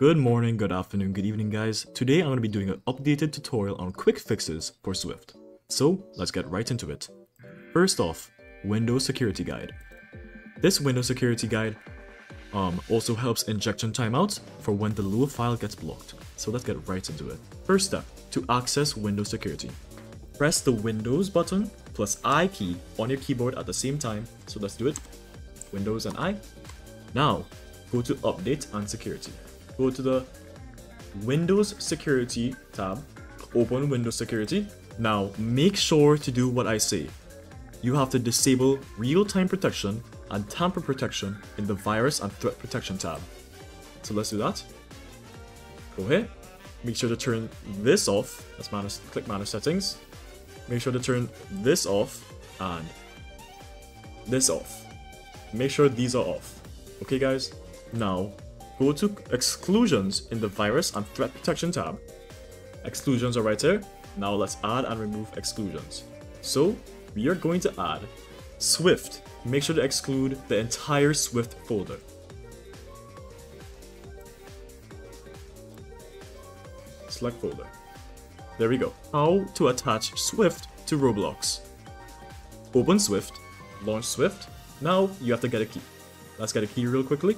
Good morning, good afternoon, good evening guys. Today I'm going to be doing an updated tutorial on quick fixes for Swift. So let's get right into it. First off, Windows Security Guide. This Windows Security Guide um, also helps injection timeouts for when the Lua file gets blocked. So let's get right into it. First step, to access Windows Security. Press the Windows button plus I key on your keyboard at the same time. So let's do it. Windows and I. Now, go to Update and Security go to the Windows Security tab, open Windows Security. Now, make sure to do what I say. You have to disable real-time protection and tamper protection in the virus and threat protection tab. So let's do that. Go here. Make sure to turn this off. Let's manage, click manage settings. Make sure to turn this off and this off. Make sure these are off. Okay guys? Now, Go to exclusions in the virus and threat protection tab. Exclusions are right here. Now let's add and remove exclusions. So we are going to add Swift. Make sure to exclude the entire Swift folder. Select folder. There we go. How to attach Swift to Roblox. Open Swift, launch Swift. Now you have to get a key. Let's get a key real quickly.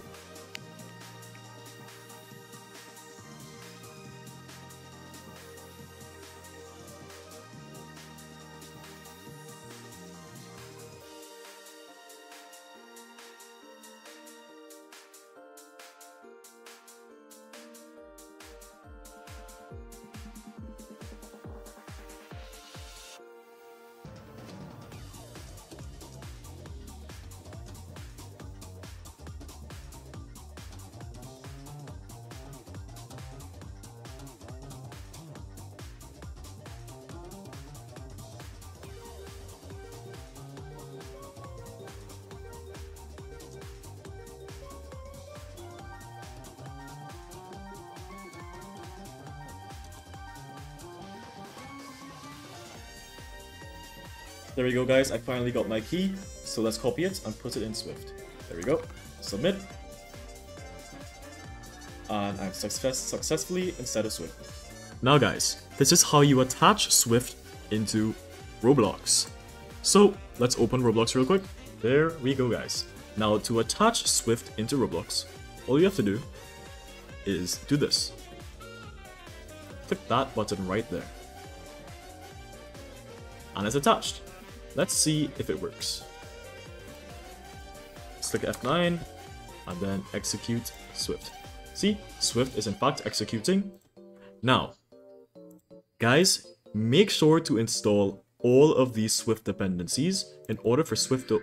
There we go guys, I finally got my key, so let's copy it and put it in Swift. There we go. Submit. And I've success successfully instead of Swift. Now guys, this is how you attach Swift into Roblox. So let's open Roblox real quick. There we go guys. Now to attach Swift into Roblox, all you have to do is do this. Click that button right there. And it's attached. Let's see if it works. Click F9 and then execute Swift. See, Swift is in fact executing. Now, guys, make sure to install all of these Swift dependencies in order for Swift to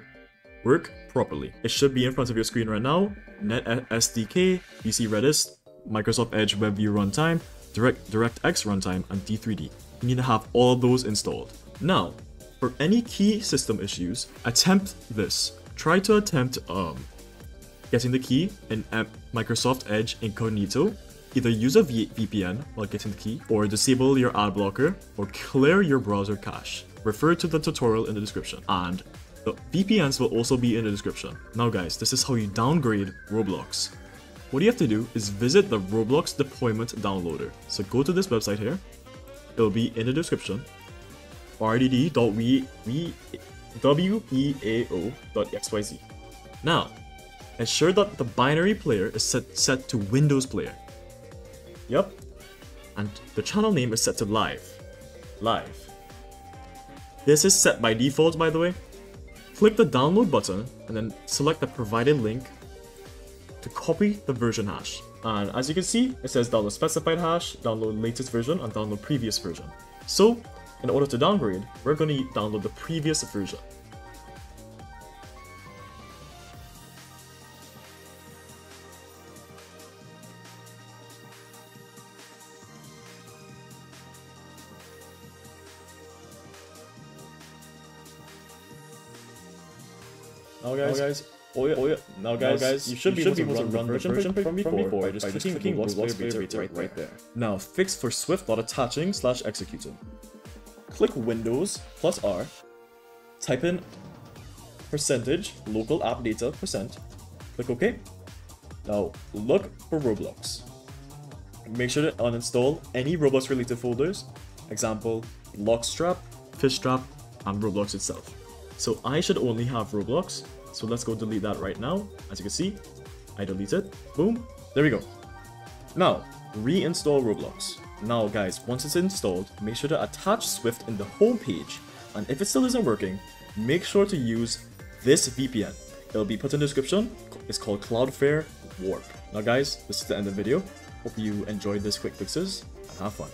work properly. It should be in front of your screen right now. Net SDK, VC Redist, Microsoft Edge WebView runtime, Direct DirectX runtime, and D3D. You need to have all those installed. Now, for any key system issues, attempt this. Try to attempt um, getting the key in Microsoft Edge Incognito. Either use a v VPN while getting the key, or disable your ad blocker, or clear your browser cache. Refer to the tutorial in the description. And the VPNs will also be in the description. Now guys, this is how you downgrade Roblox. What you have to do is visit the Roblox deployment downloader. So go to this website here. It'll be in the description rdd.weao.xyz. Now, ensure that the binary player is set, set to Windows player. Yep. And the channel name is set to live. Live. This is set by default, by the way. Click the download button and then select the provided link to copy the version hash. And as you can see, it says download specified hash, download latest version, and download previous version. So in order to downgrade, we're going to download the previous version. Now guys, now guys, oh yeah, oh yeah. Now guys, now guys you should, you be, should able be able to run the version, version from, before, before by just by clicking, clicking Roblox Player Beta right, right there. Now fix for Swift not attaching slash executing click Windows plus R, type in percentage local app data percent, click OK. Now look for Roblox. make sure to uninstall any Roblox related folders, example, Bloxstrap, Fishstrap, and Roblox itself. So I should only have Roblox, so let's go delete that right now. As you can see, I delete it, boom, there we go. Now, reinstall Roblox. Now guys, once it's installed, make sure to attach Swift in the home page, and if it still isn't working, make sure to use this VPN. It'll be put in the description, it's called Cloudflare Warp. Now guys, this is the end of the video. Hope you enjoyed this quick fixes, and have fun.